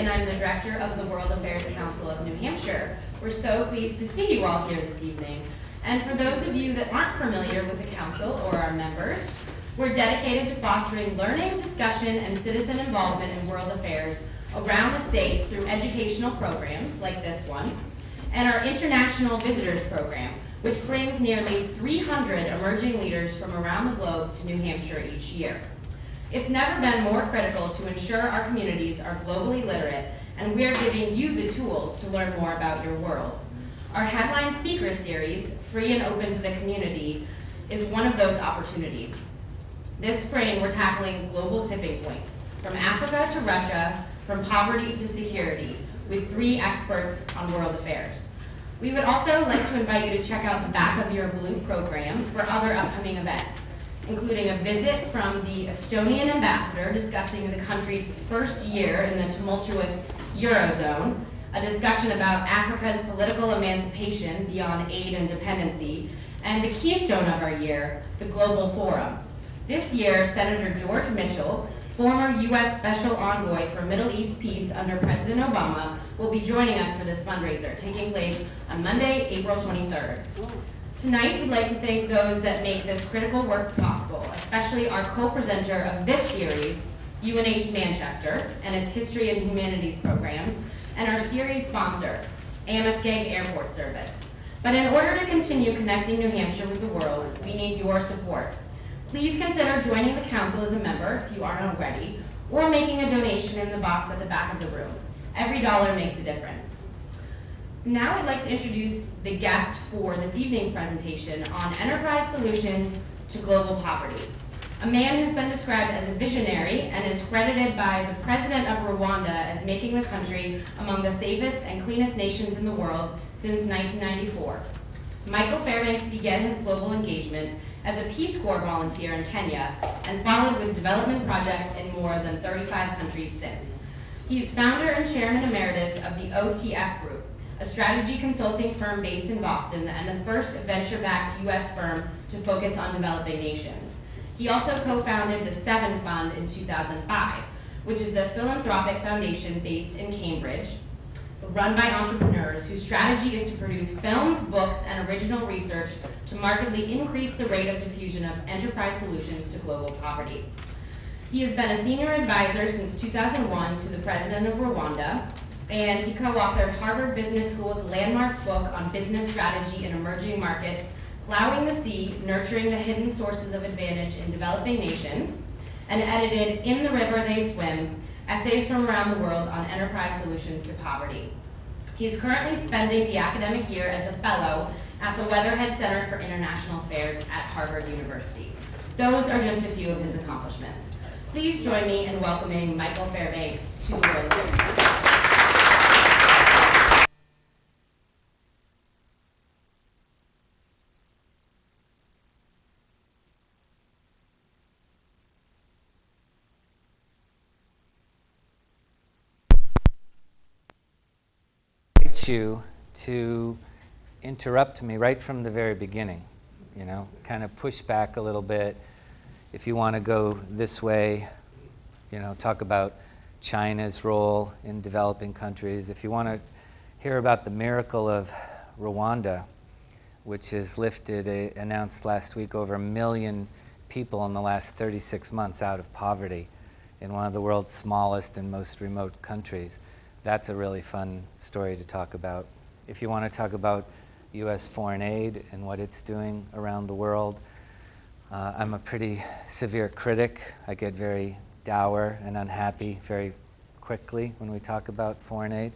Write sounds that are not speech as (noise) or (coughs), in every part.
and I'm the director of the World Affairs Council of New Hampshire. We're so pleased to see you all here this evening. And for those of you that aren't familiar with the council or our members, we're dedicated to fostering learning, discussion, and citizen involvement in world affairs around the state through educational programs like this one, and our International Visitors Program, which brings nearly 300 emerging leaders from around the globe to New Hampshire each year. It's never been more critical to ensure our communities are globally literate, and we are giving you the tools to learn more about your world. Our headline speaker series, Free and Open to the Community, is one of those opportunities. This spring, we're tackling global tipping points, from Africa to Russia, from poverty to security, with three experts on world affairs. We would also like to invite you to check out the back of your blue program for other upcoming events including a visit from the Estonian ambassador discussing the country's first year in the tumultuous Eurozone, a discussion about Africa's political emancipation beyond aid and dependency, and the keystone of our year, the Global Forum. This year, Senator George Mitchell, former U.S. Special Envoy for Middle East Peace under President Obama, will be joining us for this fundraiser, taking place on Monday, April 23rd. Tonight, we'd like to thank those that make this critical work possible, especially our co-presenter of this series, UNH Manchester, and its History and Humanities programs, and our series sponsor, Amoskeag Airport Service. But in order to continue connecting New Hampshire with the world, we need your support. Please consider joining the council as a member, if you aren't already, or making a donation in the box at the back of the room. Every dollar makes a difference. Now I'd like to introduce the guest for this evening's presentation on enterprise solutions to global poverty. A man who's been described as a visionary and is credited by the president of Rwanda as making the country among the safest and cleanest nations in the world since 1994. Michael Fairbanks began his global engagement as a Peace Corps volunteer in Kenya and followed with development projects in more than 35 countries since. He's founder and chairman emeritus of the OTF Group, a strategy consulting firm based in Boston and the first venture-backed U.S. firm to focus on developing nations. He also co-founded the Seven Fund in 2005, which is a philanthropic foundation based in Cambridge, run by entrepreneurs whose strategy is to produce films, books, and original research to markedly increase the rate of diffusion of enterprise solutions to global poverty. He has been a senior advisor since 2001 to the president of Rwanda, and he co-authored Harvard Business School's landmark book on business strategy in emerging markets, Plowing the Sea, Nurturing the Hidden Sources of Advantage in Developing Nations, and edited In the River They Swim, Essays from Around the World on Enterprise Solutions to Poverty. He is currently spending the academic year as a fellow at the Weatherhead Center for International Affairs at Harvard University. Those are just a few of his accomplishments. Please join me in welcoming Michael Fairbanks to the World. You to interrupt me right from the very beginning, you know, kind of push back a little bit. If you want to go this way, you know, talk about China's role in developing countries. If you want to hear about the miracle of Rwanda, which has lifted, a, announced last week, over a million people in the last 36 months out of poverty in one of the world's smallest and most remote countries that's a really fun story to talk about. If you want to talk about U.S. foreign aid and what it's doing around the world, uh, I'm a pretty severe critic. I get very dour and unhappy very quickly when we talk about foreign aid.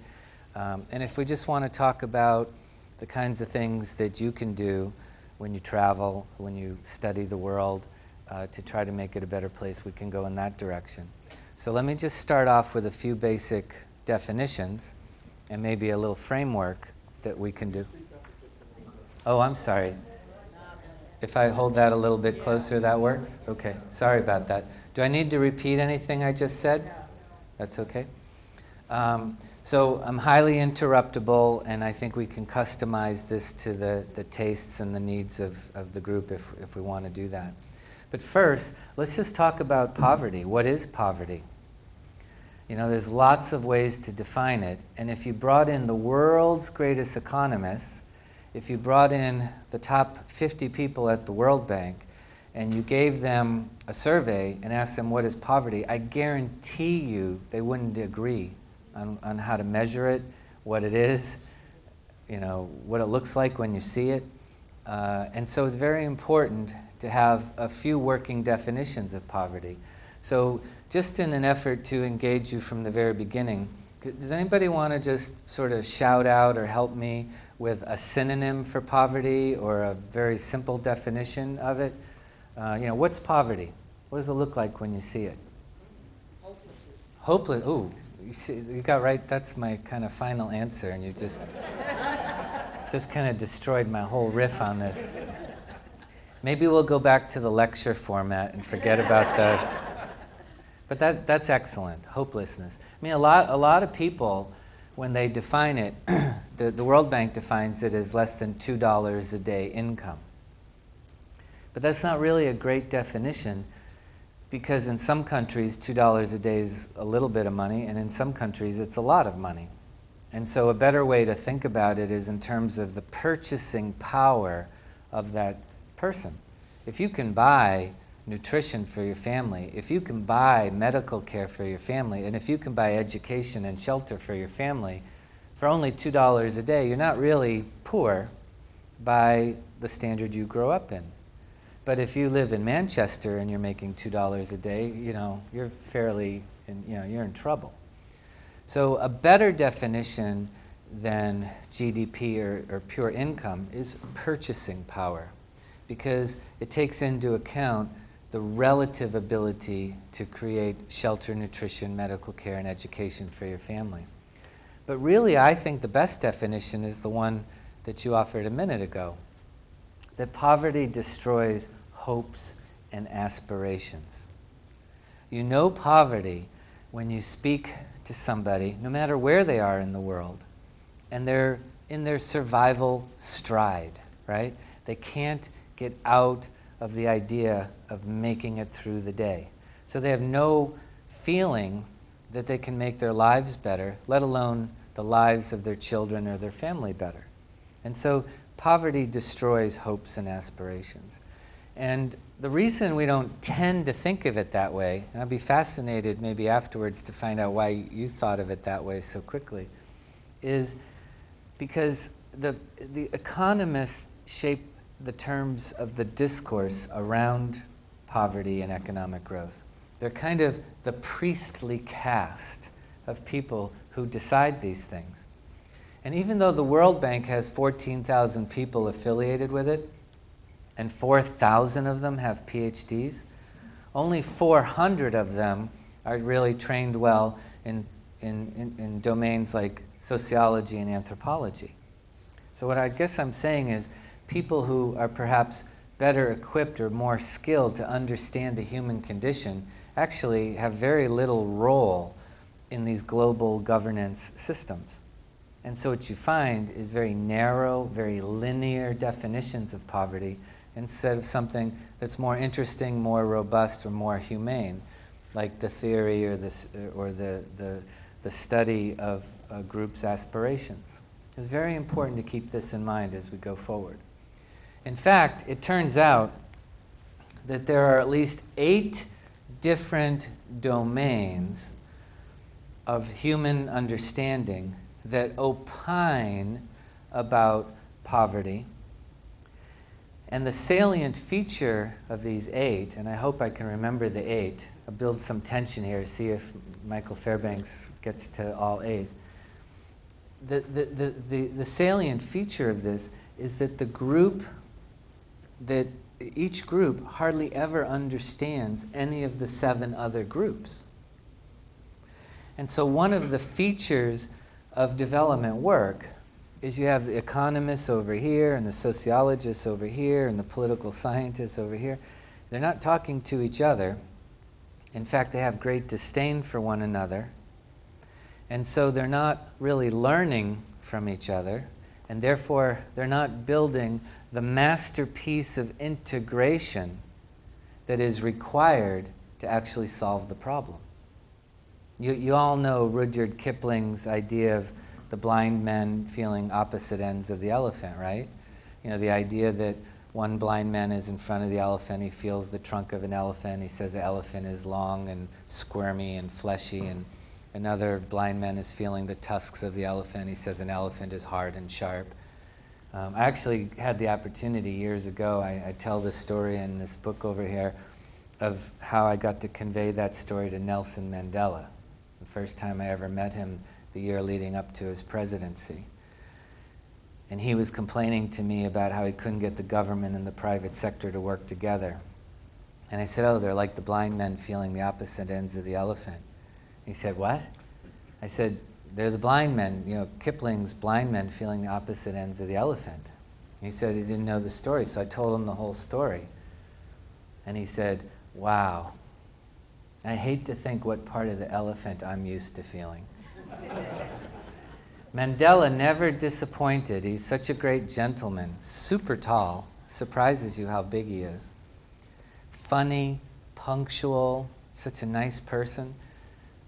Um, and if we just want to talk about the kinds of things that you can do when you travel, when you study the world, uh, to try to make it a better place, we can go in that direction. So let me just start off with a few basic definitions and maybe a little framework that we can do. Oh, I'm sorry. If I hold that a little bit closer, that works? Okay, sorry about that. Do I need to repeat anything I just said? That's okay. Um, so I'm highly interruptible, and I think we can customize this to the, the tastes and the needs of, of the group if, if we want to do that. But first, let's just talk about poverty. What is poverty? You know, there's lots of ways to define it. And if you brought in the world's greatest economists, if you brought in the top 50 people at the World Bank, and you gave them a survey and asked them what is poverty, I guarantee you they wouldn't agree on, on how to measure it, what it is, you know, what it looks like when you see it. Uh, and so it's very important to have a few working definitions of poverty. So just in an effort to engage you from the very beginning, does anybody want to just sort of shout out or help me with a synonym for poverty or a very simple definition of it? Uh, you know, what's poverty? What does it look like when you see it? Hopelessness. Hopeless. Ooh, you, see, you got right. That's my kind of final answer, and you just (laughs) just kind of destroyed my whole riff on this. Maybe we'll go back to the lecture format and forget about the. But that, that's excellent. Hopelessness. I mean, a lot, a lot of people, when they define it, (clears throat) the, the World Bank defines it as less than $2 a day income. But that's not really a great definition because in some countries, $2 a day is a little bit of money, and in some countries, it's a lot of money. And so, a better way to think about it is in terms of the purchasing power of that person. If you can buy nutrition for your family, if you can buy medical care for your family, and if you can buy education and shelter for your family for only $2 a day, you're not really poor by the standard you grow up in. But if you live in Manchester and you're making $2 a day, you know, you're fairly, in, you know, you're in trouble. So a better definition than GDP or, or pure income is purchasing power because it takes into account the relative ability to create shelter, nutrition, medical care, and education for your family. But really, I think the best definition is the one that you offered a minute ago that poverty destroys hopes and aspirations. You know poverty when you speak to somebody, no matter where they are in the world, and they're in their survival stride, right? They can't get out of the idea of making it through the day. So they have no feeling that they can make their lives better, let alone the lives of their children or their family better. And so poverty destroys hopes and aspirations. And the reason we don't tend to think of it that way, and I'd be fascinated maybe afterwards to find out why you thought of it that way so quickly, is because the, the economists shape the terms of the discourse around poverty and economic growth. They're kind of the priestly caste of people who decide these things. And even though the World Bank has 14,000 people affiliated with it, and 4,000 of them have PhDs, only 400 of them are really trained well in, in, in, in domains like sociology and anthropology. So, what I guess I'm saying is people who are perhaps better equipped or more skilled to understand the human condition actually have very little role in these global governance systems. And so, what you find is very narrow, very linear definitions of poverty instead of something that's more interesting, more robust, or more humane, like the theory or, this, uh, or the, the, the study of a group's aspirations. It's very important to keep this in mind as we go forward. In fact, it turns out that there are at least eight different domains of human understanding that opine about poverty and the salient feature of these eight, and I hope I can remember the eight, I'll build some tension here, see if Michael Fairbanks gets to all eight. The, the, the, the, the salient feature of this is that the group, that each group hardly ever understands any of the seven other groups. And so, one of the features of development work is you have the economists over here and the sociologists over here and the political scientists over here. They're not talking to each other. In fact, they have great disdain for one another. And so they're not really learning from each other, and therefore they're not building the masterpiece of integration that is required to actually solve the problem. You, you all know Rudyard Kipling's idea of the blind men feeling opposite ends of the elephant, right? You know, the idea that one blind man is in front of the elephant, he feels the trunk of an elephant, he says the elephant is long and squirmy and fleshy, and another blind man is feeling the tusks of the elephant, he says an elephant is hard and sharp. Um, I actually had the opportunity years ago, I, I tell this story in this book over here, of how I got to convey that story to Nelson Mandela. The first time I ever met him, the year leading up to his presidency. And he was complaining to me about how he couldn't get the government and the private sector to work together. And I said, Oh, they're like the blind men feeling the opposite ends of the elephant. He said, What? I said, They're the blind men, you know, Kipling's blind men feeling the opposite ends of the elephant. he said he didn't know the story, so I told him the whole story. And he said, Wow, I hate to think what part of the elephant I'm used to feeling. (laughs) Mandela never disappointed. He's such a great gentleman, super tall, surprises you how big he is. Funny, punctual, such a nice person.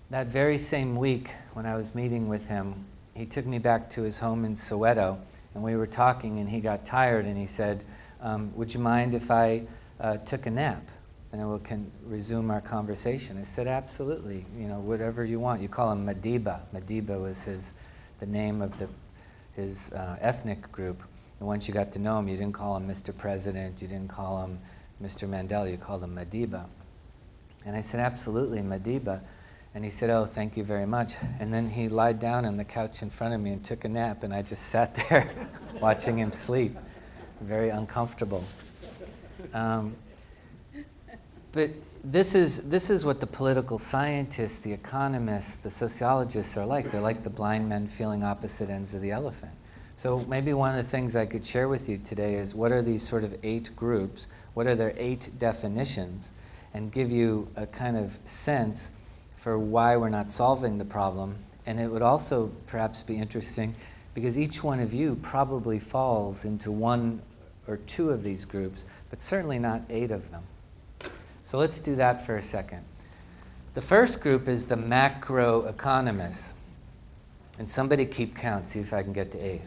That very same week, when I was meeting with him, he took me back to his home in Soweto, and we were talking, and he got tired, and he said, um, Would you mind if I uh, took a nap? And then we can resume our conversation. I said, Absolutely, you know, whatever you want. You call him Madiba. Madiba was his the name of the, his uh, ethnic group. And once you got to know him, you didn't call him Mr. President, you didn't call him Mr. Mandela, you called him Madiba. And I said, absolutely, Madiba. And he said, oh, thank you very much. And then he lied down on the couch in front of me and took a nap, and I just (laughs) sat there watching him sleep, very uncomfortable. Um, but this is, this is what the political scientists, the economists, the sociologists are like. They're like the blind men feeling opposite ends of the elephant. So maybe one of the things I could share with you today is what are these sort of eight groups? What are their eight definitions? And give you a kind of sense for why we're not solving the problem. And it would also perhaps be interesting because each one of you probably falls into one or two of these groups, but certainly not eight of them. So let's do that for a second. The first group is the macroeconomists. And somebody keep count, see if I can get to eight.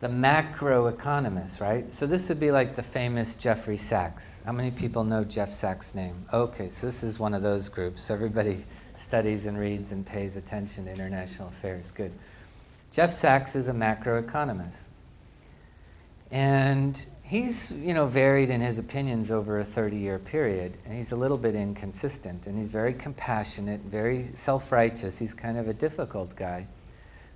The macroeconomists, right? So this would be like the famous Jeffrey Sachs. How many people know Jeff Sachs' name? Okay, so this is one of those groups. Everybody (laughs) studies and reads and pays attention to international affairs. Good. Jeff Sachs is a macroeconomist. And he's you know varied in his opinions over a 30-year period, and he's a little bit inconsistent. And he's very compassionate, very self-righteous. He's kind of a difficult guy,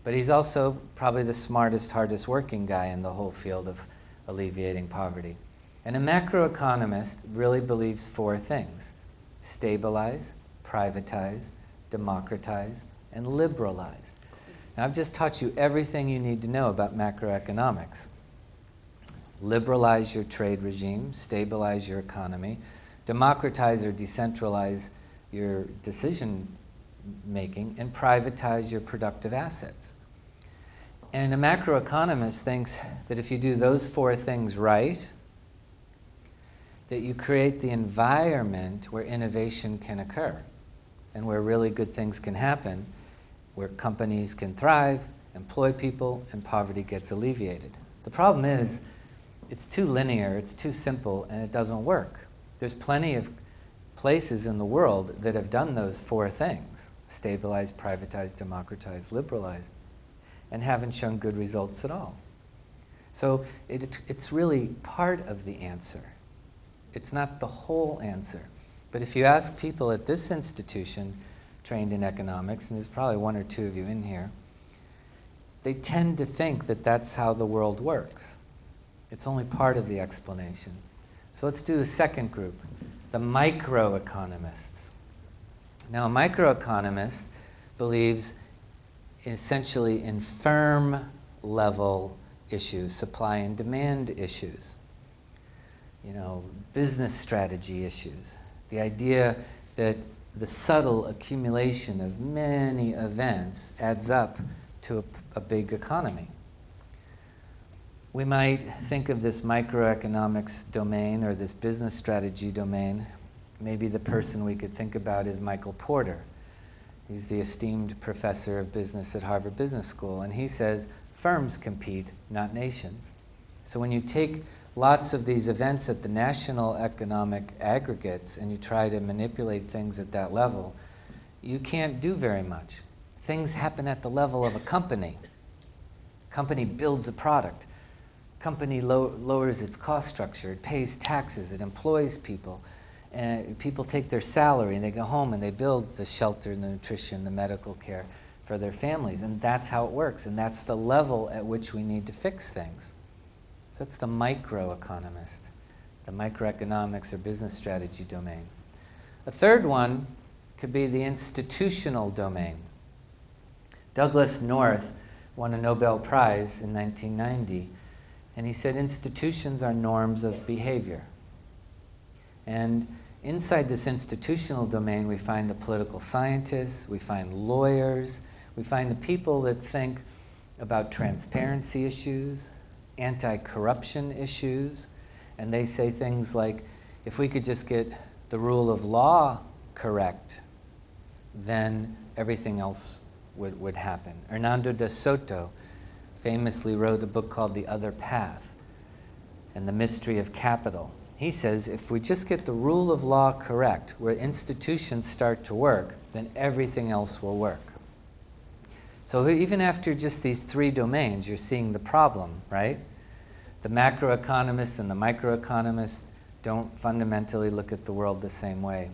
but he's also probably the smartest, hardest working guy in the whole field of alleviating poverty. And a macroeconomist really believes four things: stabilize, privatize, democratize, and liberalize. Now, I've just taught you everything you need to know about macroeconomics liberalize your trade regime, stabilize your economy, democratize or decentralize your decision making, and privatize your productive assets. And a macroeconomist thinks that if you do those four things right, that you create the environment where innovation can occur and where really good things can happen, where companies can thrive, employ people, and poverty gets alleviated. The problem is, it's too linear, it's too simple, and it doesn't work. There's plenty of places in the world that have done those four things stabilize, privatize, democratize, liberalize and haven't shown good results at all. So it, it's really part of the answer. It's not the whole answer. But if you ask people at this institution trained in economics, and there's probably one or two of you in here, they tend to think that that's how the world works. It's only part of the explanation. So let's do the second group, the microeconomists. Now, a microeconomist believes essentially in firm level issues, supply and demand issues, you know, business strategy issues. The idea that the subtle accumulation of many events adds up to a, a big economy. We might think of this microeconomics domain or this business strategy domain. Maybe the person we could think about is Michael Porter. He's the esteemed professor of business at Harvard Business School, and he says firms compete, not nations. So when you take lots of these events at the national economic aggregates and you try to manipulate things at that level, you can't do very much. Things happen at the level of a company. Company builds a product. Company lo- lowers its cost structure. It pays taxes. It employs people. And people take their salary and they go home and they build the shelter, the nutrition, the medical care for their families. And that's how it works. And that's the level at which we need to fix things. So that's the microeconomist, the microeconomics or business strategy domain. A third one could be the institutional domain. Douglass North won a Nobel Prize in 1990, and he said institutions are norms of behavior. And inside this institutional domain, we find the political scientists, we find lawyers, we find the people that think about transparency issues, anti corruption issues, and they say things like if we could just get the rule of law correct, then everything else would, would happen. Hernando de Soto famously wrote a book called The Other Path and the Mystery of Capital. He says if we just get the rule of law correct, where institutions start to work, then everything else will work. So even after just these three domains, you're seeing the problem, right? The macroeconomists and the microeconomists don't fundamentally look at the world the same way.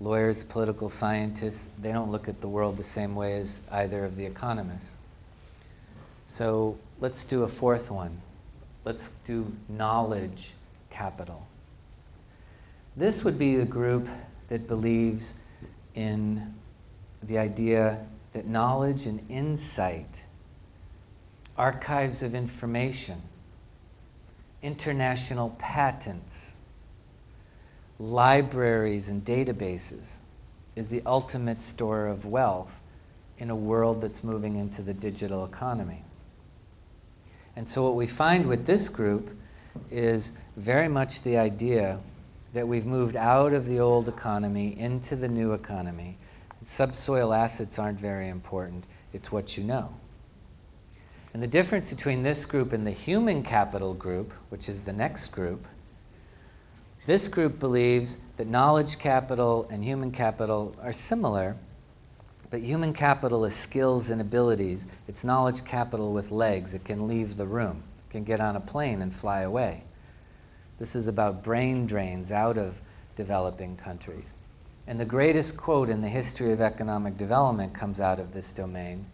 Lawyers, political scientists, they don't look at the world the same way as either of the economists. So let's do a fourth one. Let's do knowledge capital. This would be the group that believes in the idea that knowledge and insight, archives of information, international patents, libraries and databases is the ultimate store of wealth in a world that's moving into the digital economy. And so, what we find with this group is very much the idea that we've moved out of the old economy into the new economy. Subsoil assets aren't very important, it's what you know. And the difference between this group and the human capital group, which is the next group, this group believes that knowledge capital and human capital are similar, but human capital is skills and abilities. It's knowledge capital with legs. It can leave the room, it can get on a plane and fly away. This is about brain drains out of developing countries. And the greatest quote in the history of economic development comes out of this domain.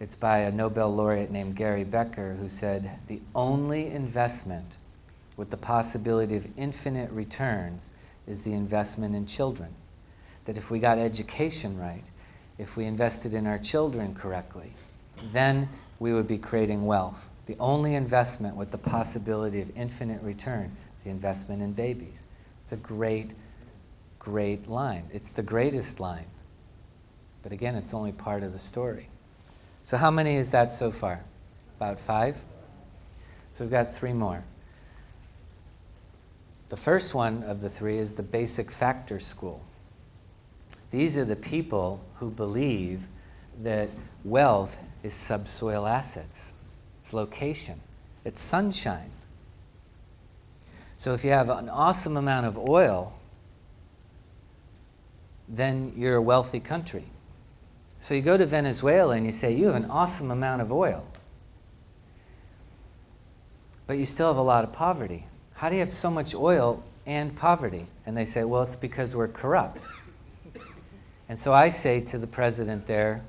It's by a Nobel laureate named Gary Becker who said, The only investment with the possibility of infinite returns is the investment in children. That if we got education right, if we invested in our children correctly, then we would be creating wealth. The only investment with the possibility of infinite return the investment in babies. It's a great great line. It's the greatest line. But again, it's only part of the story. So, how many is that so far? About five? So, we've got three more. The first one of the three is the basic factor school. These are the people who believe that wealth is subsoil assets, it's location, it's sunshine. So, if you have an awesome amount of oil, then you're a wealthy country. So you go to Venezuela and you say, You have an awesome amount of oil, but you still have a lot of poverty. How do you have so much oil and poverty? And they say, Well, it's because we're corrupt. And so I say to the president there,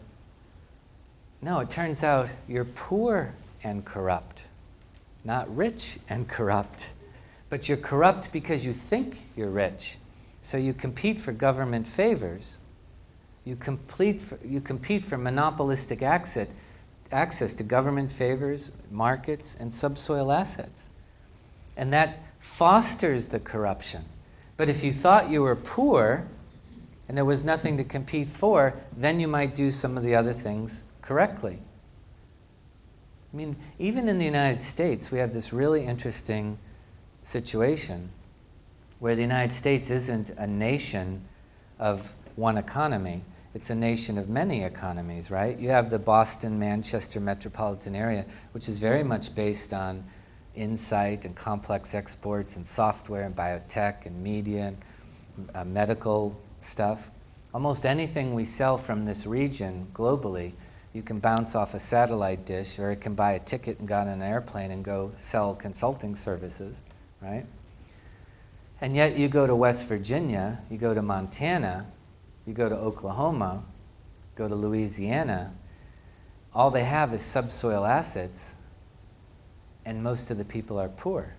No, it turns out you're poor and corrupt, not rich and corrupt. But you're corrupt because you think you're rich so you compete for government favors. You, complete for, you compete for monopolistic access, access to government favors, markets, and subsoil assets. And that fosters the corruption. But if you thought you were poor and there was nothing to compete for, then you might do some of the other things correctly. I mean, even in the United States, we have this really interesting situation where the United States isn't a nation of one economy, it's a nation of many economies, right? You have the Boston Manchester metropolitan area, which is very much based on insight and complex exports and software and biotech and media and uh, medical stuff. Almost anything we sell from this region globally, you can bounce off a satellite dish or it can buy a ticket and go on an airplane and go sell consulting services, right? And yet you go to West Virginia, you go to Montana, you go to Oklahoma, go to Louisiana, all they have is subsoil assets, and most of the people are poor.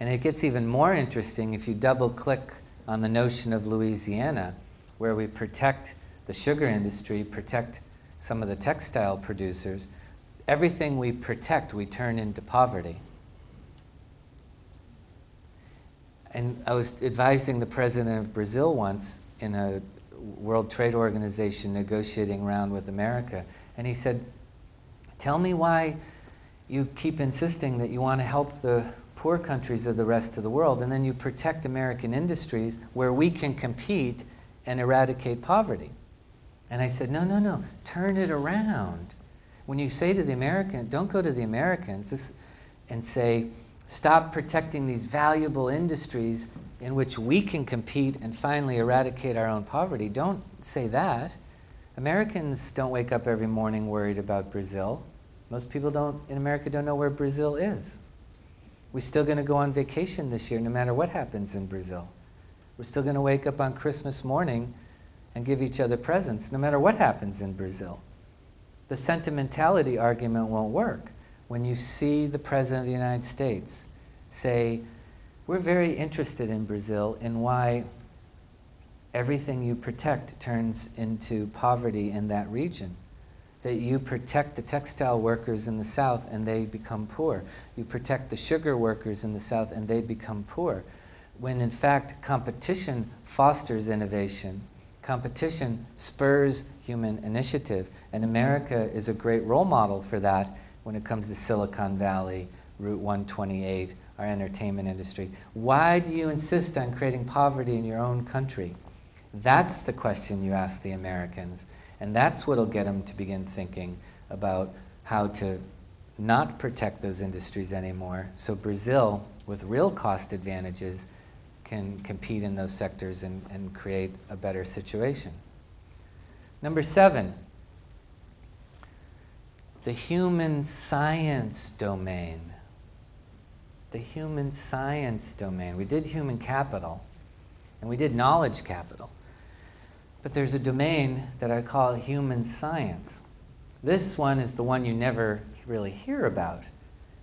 And it gets even more interesting if you double click on the notion of Louisiana, where we protect the sugar industry, protect some of the textile producers. Everything we protect, we turn into poverty. And I was advising the president of Brazil once in a World Trade Organization negotiating round with America, and he said, Tell me why you keep insisting that you want to help the poor countries of the rest of the world, and then you protect American industries where we can compete and eradicate poverty. And I said, No, no, no, turn it around. When you say to the American, don't go to the Americans this, and say, stop protecting these valuable industries in which we can compete and finally eradicate our own poverty. Don't say that. Americans don't wake up every morning worried about Brazil. Most people don't, in America don't know where Brazil is. We're still going to go on vacation this year no matter what happens in Brazil. We're still going to wake up on Christmas morning and give each other presents no matter what happens in Brazil. The sentimentality argument won't work. When you see the President of the United States say, We're very interested in Brazil in why everything you protect turns into poverty in that region that you protect the textile workers in the South and they become poor. You protect the sugar workers in the South and they become poor. When in fact, competition fosters innovation, competition spurs human initiative, and America is a great role model for that when it comes to Silicon Valley, Route 128, our entertainment industry. Why do you insist on creating poverty in your own country? That's the question you ask the Americans. And that's what will get them to begin thinking about how to not protect those industries anymore. So Brazil, with real cost advantages, can compete in those sectors and, and create a better situation. Number seven, the human science domain. The human science domain. We did human capital and we did knowledge capital. But there's a domain that I call human science. This one is the one you never really hear about,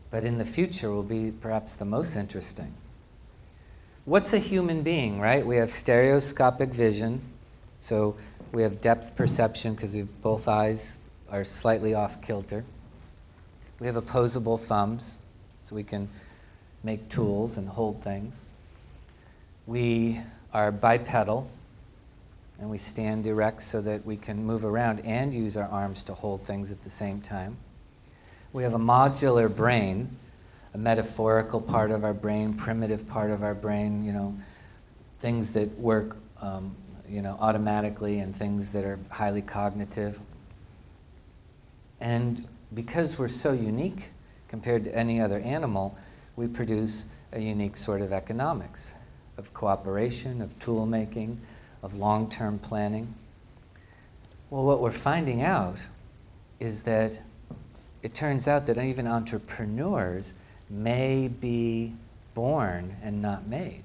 but in the future will be perhaps the most interesting. What's a human being, right? We have stereoscopic vision, so we have depth perception because we have both eyes are slightly off kilter. We have opposable thumbs, so we can make tools and hold things. We are bipedal, and we stand erect so that we can move around and use our arms to hold things at the same time. We have a modular brain, a metaphorical part of our brain, primitive part of our brain, you know, things that work, um, you know, automatically and things that are highly cognitive. And because we're so unique compared to any other animal, we produce a unique sort of economics, of cooperation, of tool making, of long term planning? Well, what we're finding out is that it turns out that even entrepreneurs may be born and not made.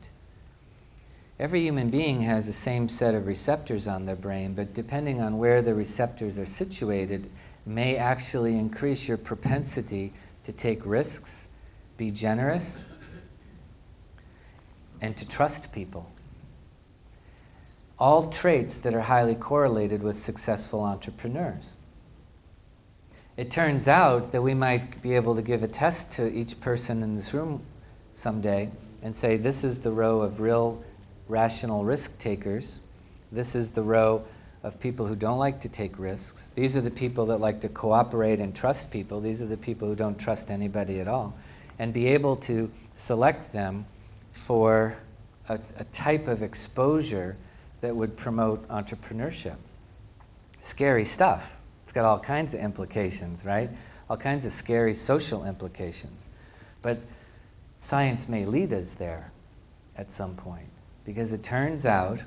Every human being has the same set of receptors on their brain, but depending on where the receptors are situated, may actually increase your propensity to take risks, be generous, and to trust people all traits that are highly correlated with successful entrepreneurs. It turns out that we might be able to give a test to each person in this room someday and say, this is the row of real rational risk takers. This is the row of people who don't like to take risks. These are the people that like to cooperate and trust people. These are the people who don't trust anybody at all. And be able to select them for a, a type of exposure that would promote entrepreneurship. Scary stuff. It's got all kinds of implications, right? All kinds of scary social implications. But science may lead us there at some point because it turns out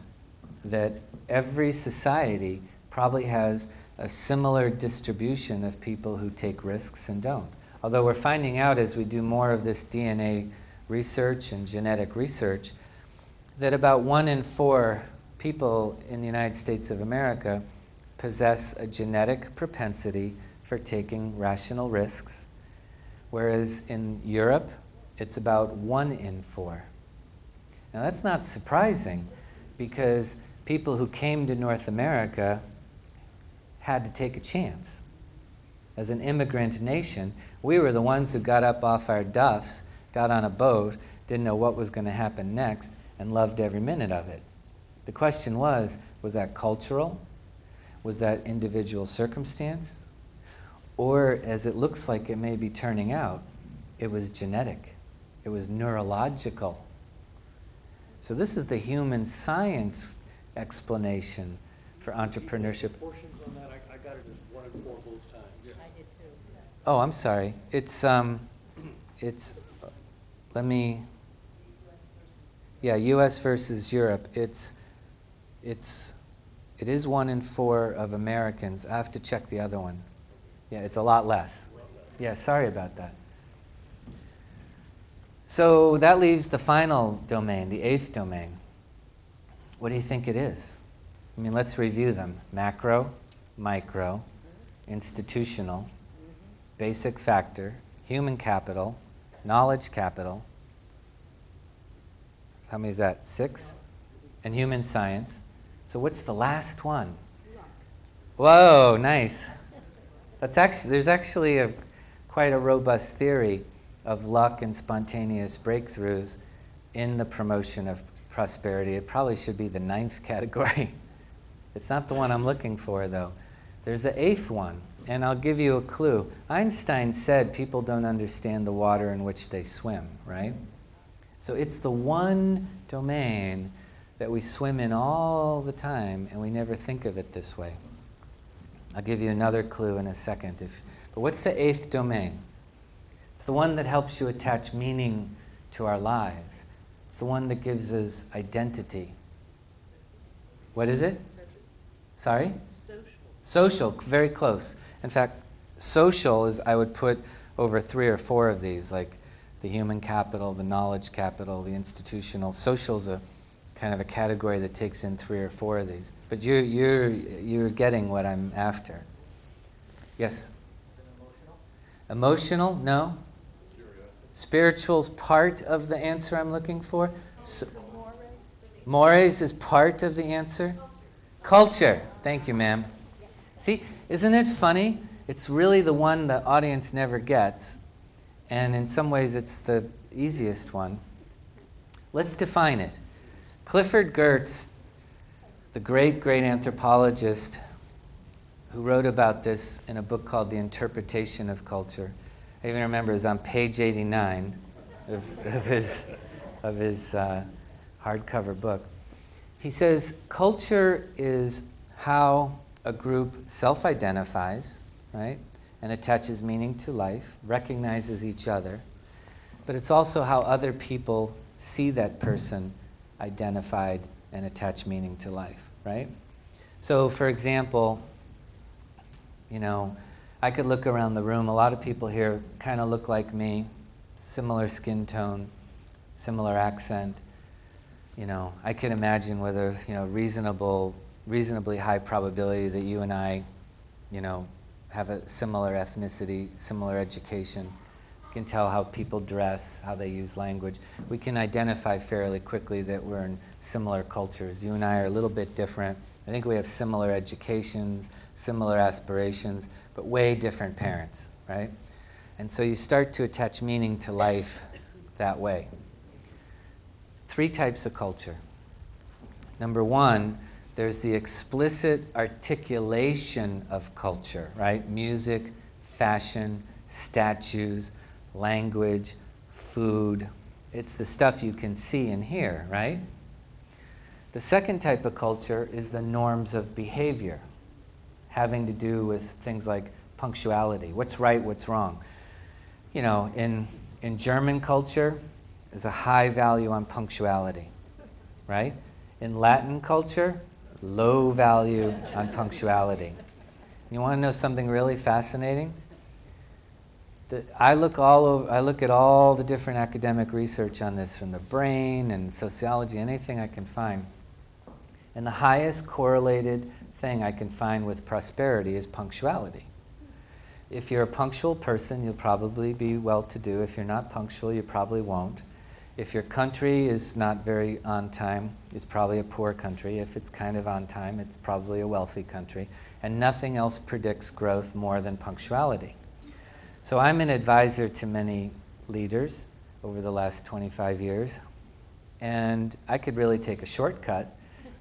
that every society probably has a similar distribution of people who take risks and don't. Although we're finding out as we do more of this DNA research and genetic research that about one in four people in the United States of America possess a genetic propensity for taking rational risks, whereas in Europe, it's about one in four. Now, that's not surprising because people who came to North America had to take a chance. As an immigrant nation, we were the ones who got up off our duffs, got on a boat, didn't know what was going to happen next, and loved every minute of it. The question was was that cultural? Was that individual circumstance? Or, as it looks like it may be turning out, it was genetic, it was neurological. So, this is the human science explanation for entrepreneurship. Portions on that, I, I got it as one and four both times. I did too. Oh, I'm sorry. It's, um, it's, let me, yeah, US versus Europe. It's, it's, it is one in four of Americans. I have to check the other one. Yeah, it's a lot less. Yeah, sorry about that. So that leaves the final domain, the eighth domain. What do you think it is? I mean, let's review them macro, micro, institutional, basic factor, human capital, knowledge capital. How many is that? Six? And human science. So what's the last one? Whoa, nice. That's actually, there's actually a, quite a robust theory of luck and spontaneous breakthroughs in the promotion of prosperity. It probably should be the ninth category. (laughs) it's not the one I'm looking for, though. There's the eighth one, and I'll give you a clue. Einstein said people don't understand the water in which they swim, right? So it's the one domain that we swim in all the time, and we never think of it this way. I'll give you another clue in a second. If, but what's the eighth domain? It's the one that helps you attach meaning to our lives. It's the one that gives us identity. What is it? Sorry? Social. Social, very close. In fact, social is, I would put over three or four of these, like the human capital, the knowledge capital, the institutional. Social is a kind of a category that takes in three or four of these. But you're, you're, you're getting what I'm after. Yes? Emotional? No? Spiritual's part of the answer I'm looking for. So, mores is part of the answer. Culture. Thank you, ma'am. See, isn't it funny? It's really the one the audience never gets, and in some ways it's the easiest one. Let's define it. Clifford Geertz, the great, great anthropologist who wrote about this in a book called The Interpretation of Culture, I even remember it was on page 89 of, of his, of his uh, hardcover book. He says culture is how a group self identifies, right, and attaches meaning to life, recognizes each other, but it's also how other people see that person identified and attach meaning to life, right? So, for example, you know, I could look around the room. A lot of people here kind of look like me, similar skin tone, similar accent. You know, I can imagine with a you know reasonable, reasonably high probability that you and I, you know, have a similar ethnicity, similar education. We can tell how people dress, how they use language. We can identify fairly quickly that we're in similar cultures. You and I are a little bit different. I think we have similar educations, similar aspirations but way different parents, right? And so you start to attach meaning to life that way. Three types of culture. Number one, there's the explicit articulation of culture, right? Music, fashion, statues, language, food. It's the stuff you can see and hear, right? The second type of culture is the norms of behavior, having to do with things like punctuality what's right, what's wrong. You know, in, in German culture, there's a high value on punctuality, right? In Latin culture, low value on punctuality. You want to know something really fascinating? I look all over, I look at all the different academic research on this from the brain and sociology, anything I can find. And the highest correlated thing I can find with prosperity is punctuality. If you're a punctual person, you'll probably be well to do. If you're not punctual, you probably won't. If your country is not very on time, it's probably a poor country. If it's kind of on time, it's probably a wealthy country. And nothing else predicts growth more than punctuality. So I'm an advisor to many leaders over the last 25 years. And I could really take a shortcut.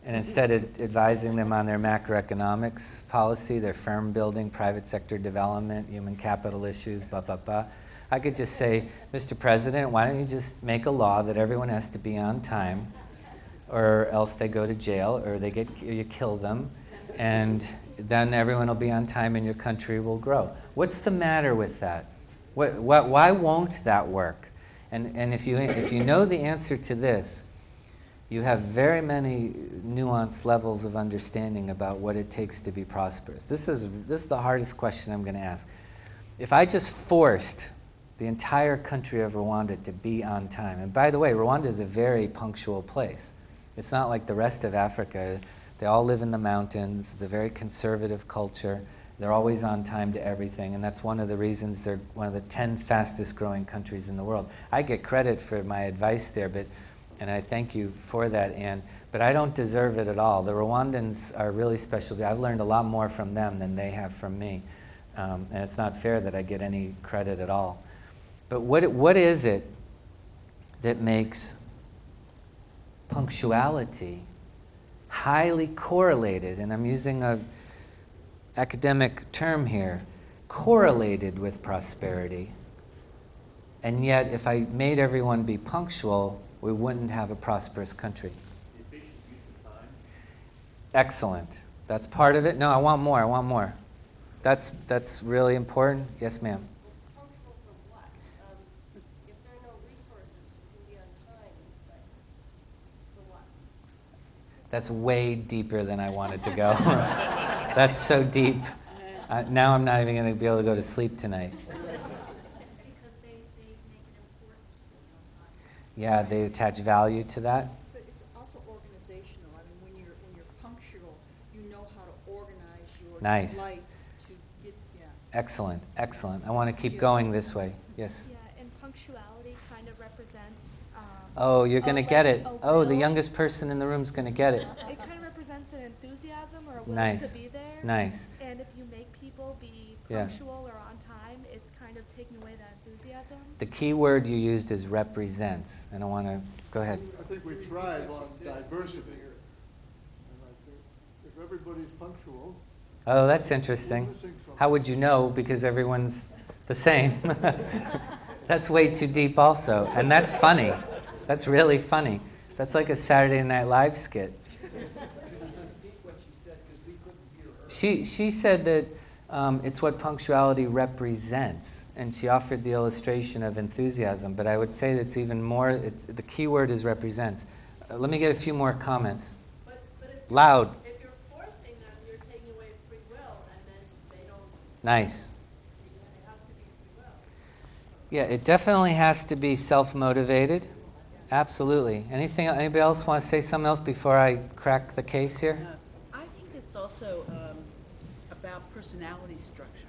And instead of advising them on their macroeconomics policy, their firm building, private sector development, human capital issues, blah, blah, blah, I could just say, Mr. President, why don't you just make a law that everyone has to be on time, or else they go to jail, or they get you kill them, and then everyone will be on time and your country will grow. What's the matter with that? What, what, why won't that work? And, and if, you, if you know the answer to this, you have very many nuanced levels of understanding about what it takes to be prosperous. This is, this is the hardest question I'm going to ask. If I just forced the entire country of Rwanda to be on time. And by the way, Rwanda is a very punctual place. It's not like the rest of Africa. They all live in the mountains. It's a very conservative culture. They're always on time to everything, and that's one of the reasons they're one of the 10 fastest growing countries in the world. I get credit for my advice there, but, and I thank you for that, Anne, but I don't deserve it at all. The Rwandans are really special. I've learned a lot more from them than they have from me, um, and it's not fair that I get any credit at all. But what, what is it that makes punctuality highly correlated, and I'm using a academic term here, correlated with prosperity. And yet, if I made everyone be punctual, we wouldn't have a prosperous country. The efficient use of time. Excellent. That's part of it. No, I want more. I want more. That's, that's really important. Yes, ma'am. Punctual for what? Um, If there are no resources, you can be on time, but for what? That's way deeper than I wanted to go. (laughs) That's so deep. (laughs) Uh, now I'm not even going to be able to go to sleep tonight. It's because they, they make it important to be on time. Yeah, they attach value to that. But it's also organizational. I mean, when you're, when you're punctual, you know how to organize your Nice. life to get, yeah. Excellent, excellent. I want to keep going this way. Yes. Yeah, and punctuality kind of represents. Um, Oh, you're going to get it. a Oh, the youngest person in the room is going to get it. It kind of represents an enthusiasm or a will Nice. to be there. Nice. And if you make people be punctual or on time, it's kind of taking away that enthusiasm. The key word you used is represents. And I want to go ahead. I think we thrive on diversity. And I think if everybody's punctual, Oh, that's interesting. we're missing something. How would you know? Because everyone's the same. (laughs) that's way too deep, also. And that's funny. That's really funny. That's like a Saturday Night Live skit. She, she said that um, it's what punctuality represents, and she offered the illustration of enthusiasm, but I would say that's even more, it's, the key word is represents. Uh, let me get a few more comments. But, but if, Loud. if you're forcing them, you're taking away free will, and then they don't, Nice. it has to be free will. Yeah, it definitely has to be self-motivated. Absolutely. Anything? Anybody else want to say something else before I crack the case here? Uh, I think it's also um, about personality structure.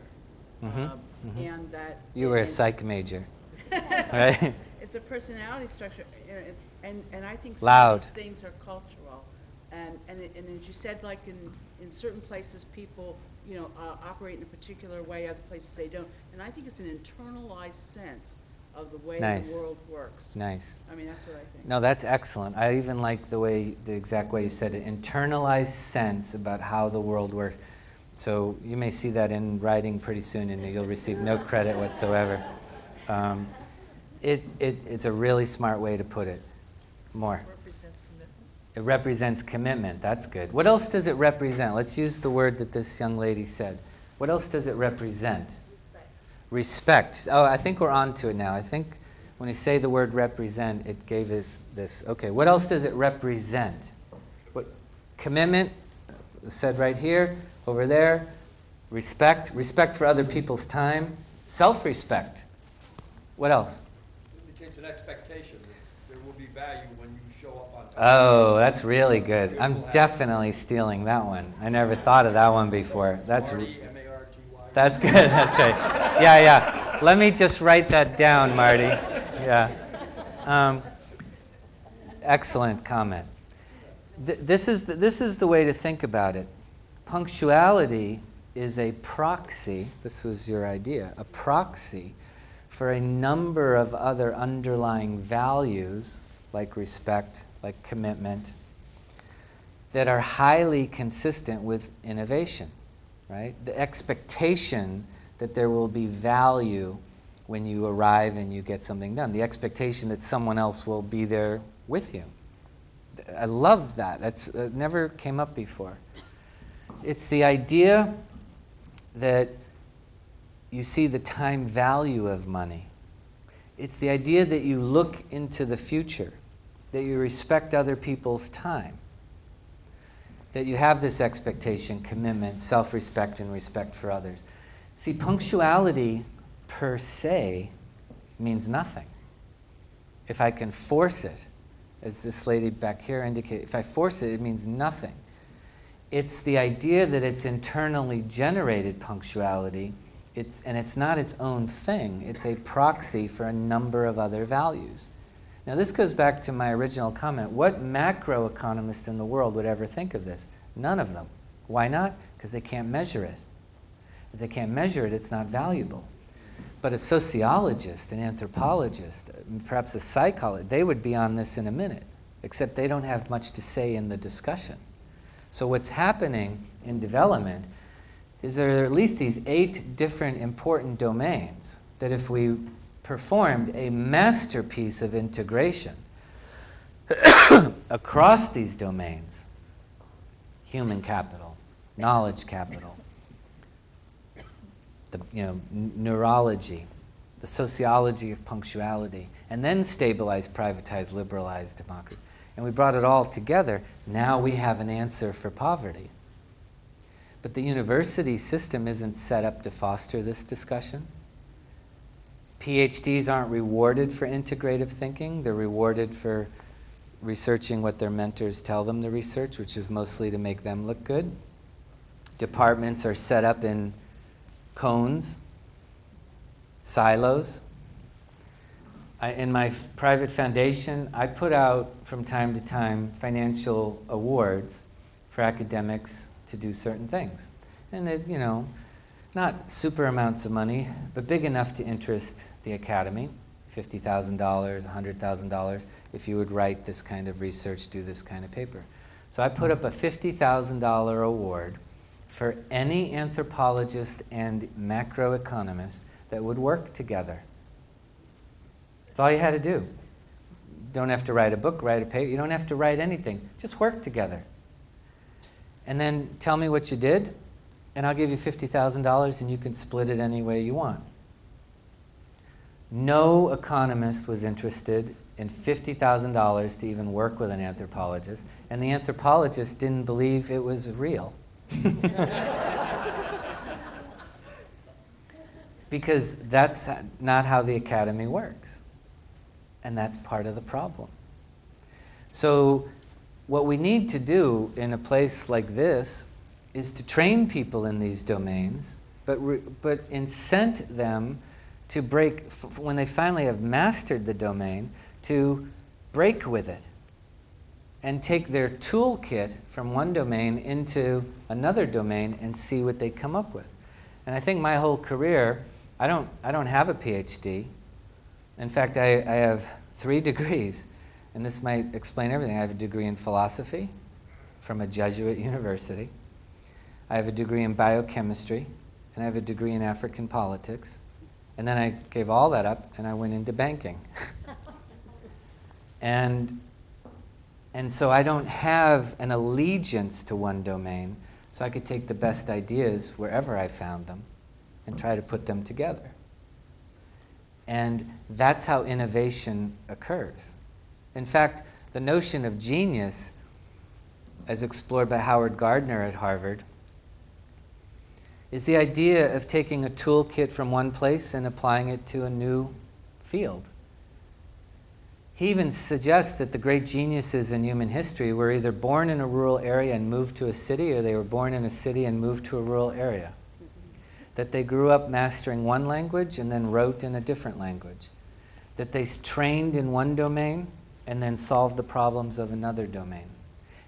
Mhm, Um, mhm. And that. You were a psych major, (laughs) right? It's a personality structure, and- and, and I think some Loud. of these things are cultural. And, and, it- and as you said, like in, in certain places, people, you know, uh, operate in a particular way, other places they don't. And I think it's an internalized sense of the way Nice. the world works. Nice. I mean, that's what I think. No, that's excellent. I even like the way, the exact way you said it. Internalized sense about how the world works. So you may see that in writing pretty soon, and you'll receive no credit whatsoever. Um, it, it, it's a really smart way to put it. More. Represents. It represents commitment. That's good. What else does it represent? Let's use the word that this young lady said. What else does it represent? Respect. Oh, I think we're on to it now. I think when you say the word represent, it gave us this. Okay, what else does it represent? What commitment said right here, over there. Respect, respect for other people's time, self-respect. What else? indicates an expectation that there will be value when you show up on time. Oh, that's really good. I'm definitely stealing that one. I never thought of that one before. That's re- Marty, M-A-R-T-Y. that's good. (laughs) That's right. Yeah, yeah. Let me just write that down, Marty. Yeah. Um, excellent comment. Th- this is the, this is the way to think about it. Punctuality is a proxy. This was your idea. A proxy for a number of other underlying values like respect, like commitment, that are highly consistent with innovation, right? The expectation that there will be value when you arrive and you get something done, the expectation that someone else will be there with you. I love that. That's it never came up before. It's the idea that you see the time value of money. It's the idea that you look into the future, that you respect other people's time, that you have this expectation, commitment, self respect, and respect for others. See, punctuality per se means nothing. If I can force it, as this lady back here indicated, if I force it, it means nothing. It's the idea that it's internally generated punctuality, it's, and it's not its own thing. It's a proxy for a number of other values. Now, this goes back to my original comment. What macroeconomist in the world would ever think of this? None of them. Why not? Because they can't measure it. If they can't measure it, it's not valuable. But a sociologist, an anthropologist, perhaps a psychologist, they would be on this in a minute, except they don't have much to say in the discussion. So, what's happening in development is there are at least these eight different important domains that if we performed a masterpiece of integration (coughs) across these domains human capital, knowledge capital, the you know, neurology, the sociology of punctuality, and then stabilize, privatize, liberalize democracy. And we brought it all together. Now we have an answer for poverty. But the university system isn't set up to foster this discussion. PhDs aren't rewarded for integrative thinking, they're rewarded for researching what their mentors tell them to research, which is mostly to make them look good. Departments are set up in cones, silos. I, in my private foundation, I put out from time to time financial awards for academics to do certain things. And it, you know, not super amounts of money, but big enough to interest the academy $50,000, $100,000 if you would write this kind of research, do this kind of paper. So I put up a $50,000 award for any anthropologist and macroeconomist that would work together. That's all you had to do. Don't have to write a book, write a paper. You don't have to write anything. Just work together. And then tell me what you did, and I'll give you $50,000 and you can split it any way you want. No economist was interested in $50,000 to even work with an anthropologist, and the anthropologist didn't believe it was real. (laughs) because that's not how the academy works. And that's part of the problem. So, what we need to do in a place like this is to train people in these domains, but, but incent them to break, when they finally have mastered the domain, to break with it and take their toolkit from one domain into another domain and see what they come up with. And I think my whole career, I don't, I don't have a PhD. In fact, I, I have three (laughs) degrees, and this might explain everything. I have a degree in philosophy from a Jesuit university, I have a degree in biochemistry, and I have a degree in African politics. And then I gave all that up and I went into banking. (laughs) and And so I don't have an allegiance to one domain, so I could take the best ideas wherever I found them and try to put them together. And that's how innovation occurs. In fact, the notion of genius, as explored by Howard Gardner at Harvard, is the idea of taking a toolkit from one place and applying it to a new field. He even suggests that the great geniuses in human history were either born in a rural area and moved to a city, or they were born in a city and moved to a rural area. That they grew up mastering one language and then wrote in a different language. That they trained in one domain and then solved the problems of another domain.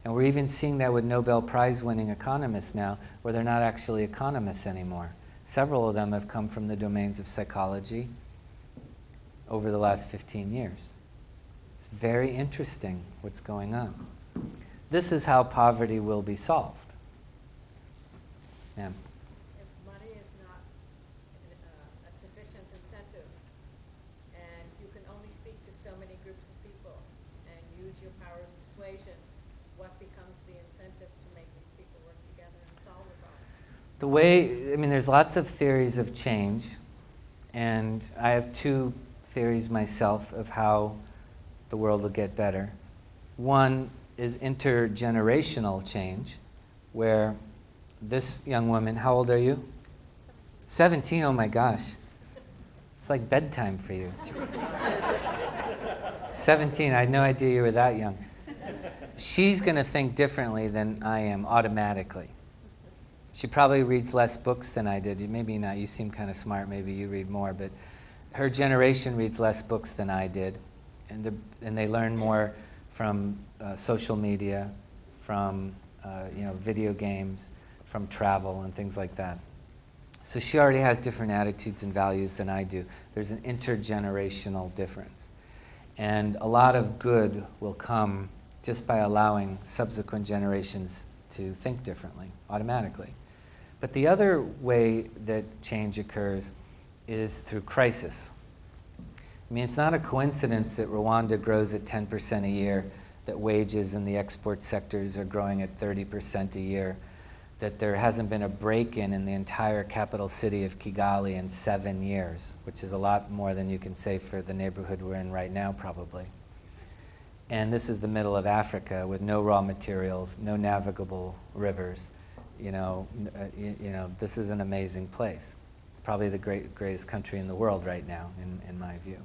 And we're even seeing that with Nobel Prize winning economists now, where they're not actually economists anymore. Several of them have come from the domains of psychology over the last 15 years. It's very interesting what's going on. This is how poverty will be solved. Ma'am. If money is not uh, a sufficient incentive, and you can only speak to so many groups of people and use your powers of persuasion, what becomes the incentive to make these people work together and solve the problem? The way, I mean, there's lots of theories of change, and I have two theories myself of how the world will get better. One is intergenerational change, where this young woman, how old are you? 17, oh my gosh. It's like bedtime for you. 17, I had no idea you were that young. She's going to think differently than I am automatically. She probably reads less books than I did. Maybe not. You seem kind of smart. Maybe you read more. But her generation reads less books than I did. And, the, and they learn more from uh, social media, from uh, you know, video games, from travel, and things like that. So she already has different attitudes and values than I do. There's an intergenerational difference. And a lot of good will come just by allowing subsequent generations to think differently, automatically. But the other way that change occurs is through crisis. I mean, it's not a coincidence that Rwanda grows at 10% a year, that wages in the export sectors are growing at 30% a year, that there hasn't been a break in in the entire capital city of Kigali in seven years, which is a lot more than you can say for the neighborhood we're in right now, probably. And this is the middle of Africa with no raw materials, no navigable rivers. You know, uh, y- you know, this is an amazing place. It's probably the great, greatest country in the world right now, in, in my view.